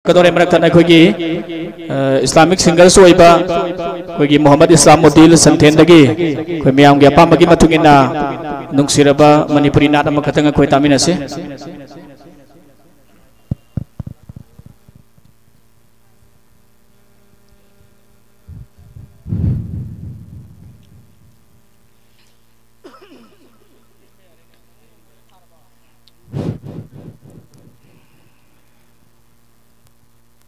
kadore maraktan khogi eh, islamic singers oiba khogi muhammad islamuddin santhendagi khoi miyam ge apam gi mathungina nungsiraba manipuri nat am khatang khoi tamina se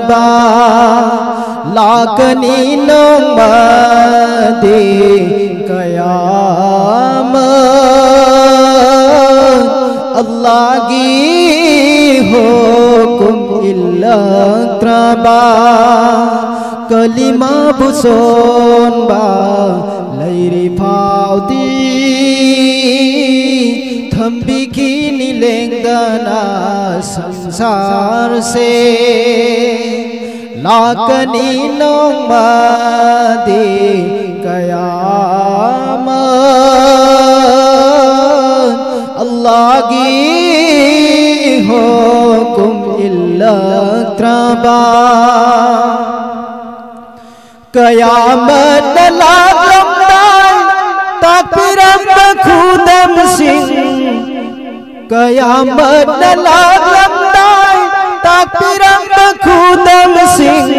ilang traba lakani nong madi kaya Allah gi hukum ilang traba kalima buson ba lairi phauti थम्बिकी लेंगना संसार से। लाकनी नोमादी कयाम अल्लाह की हो कुम इल्लत्रबा। कयामत लागमदा तकरम खुदम सिंह कयामत न लागलमदाय खुदम सिंह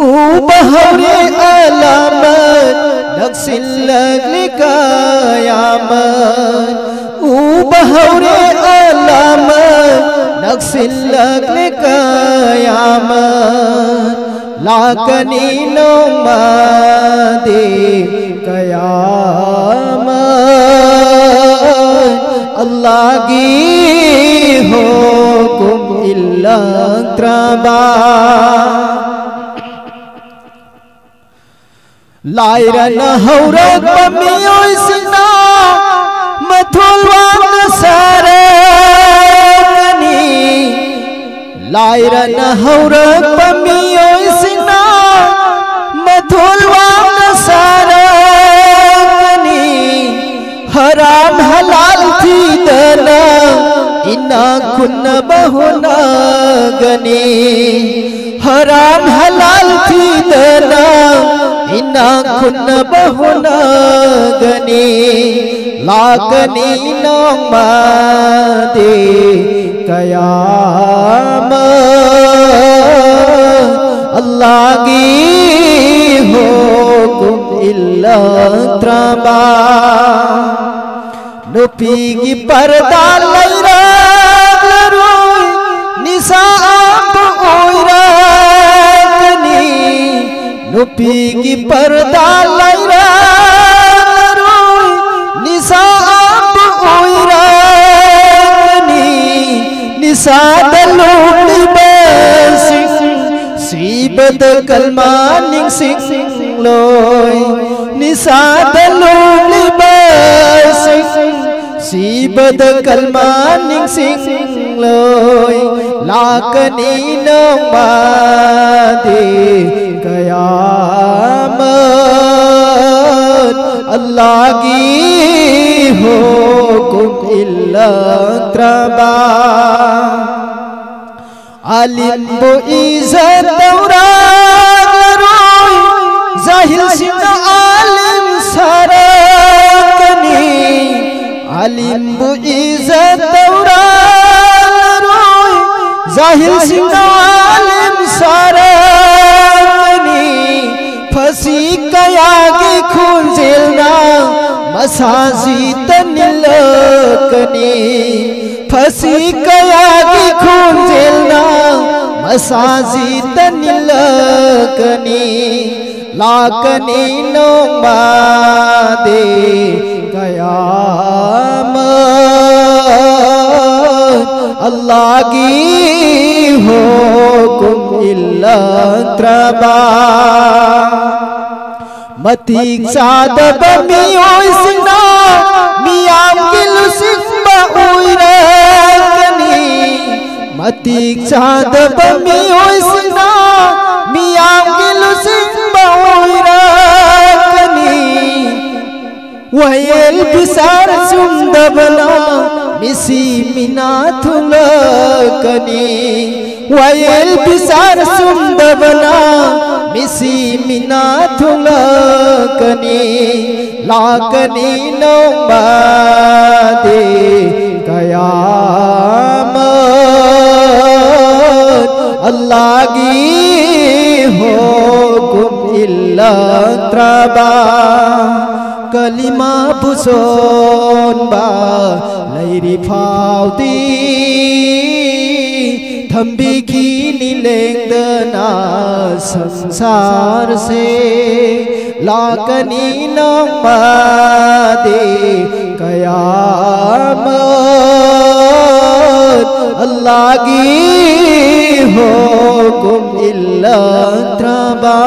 उबहरे अलामत, नक्सिल लगली कयामत। उबहरे अलामत, नक्सिल लगली कयामत। लाकनी नो मदे, कयामत लाइरन न कबी सिना मथु सारे लाईर न कबी गनी हराम हलाल थी दना इना खुन बहुना गनी लाकनी नोमा दे कयाम अल्लाह की हो कुम इल्ला त्रबा नुपीगी पर्दा लैरा नुपीगी पर्दा लैरा लरोय निसाब ओइराकनी निसाद लोली बस सीबद कलमा निंग लोय निसाद लोली बस सीबद कलमा निंग लोय लाकनी नोमादे कयामत अल्लाह की हो कुम इल्लत्रबा आलिम बो इज्जत दौरान जाहिल सिंह आलिम सरकनी आलिम बो इज्जत दौरान सी फसी कया कि खून जेल न मसाज़ी त न कनी फसी कया कि खून जेल न मसाज़ी त न कनी ला कनी दे अल्लाह की हो कुम इल्लत्रबा मतीक सादब मियोइसना मियाम गिलुसिम्बा उइरकनी मतीक सादब मियोइसना मियाम गिलुसिम्बा उइरकनी वयल बिसार सुंदबना मिसी मिना थुलकनी वयल बिसार सुंदबना मिसी मिना थुलकनी लाकनी नोबादे कयामत अल्लाह की हो गुम इल्ला त्रबा कलिमा बुसोन बा लैरी फाउती थम्बी की निलेंदना संसार से। लाकनी नम्बादे कयामत। अल्लाह की हो गुम इल्ला त्रबा